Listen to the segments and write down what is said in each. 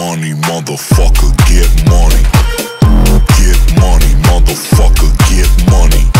money, motherfucker, get money. Get money, motherfucker, get money.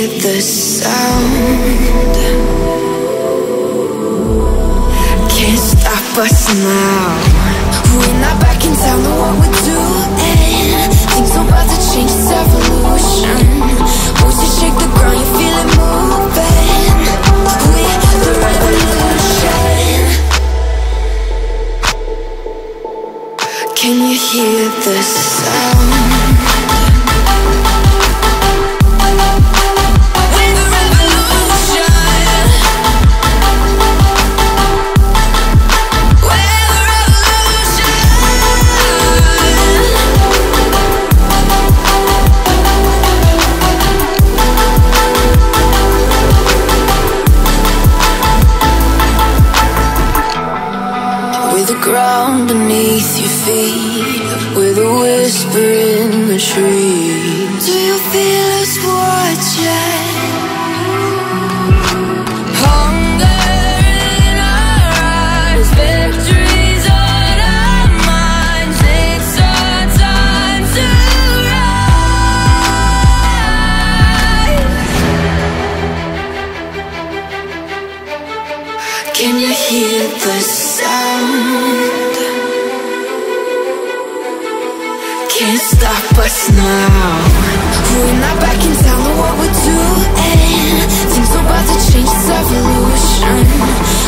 the sound? Can't stop us now. We're not back in town, what we're doing. Things about to change, it's evolution. Once you shake the ground, you feel it moving. With the ground beneath your feet, with a whisper in the trees. Do you feel us watching? Can't stop us now. We're not back in town, what we're doing. Things are about to change, it's evolution.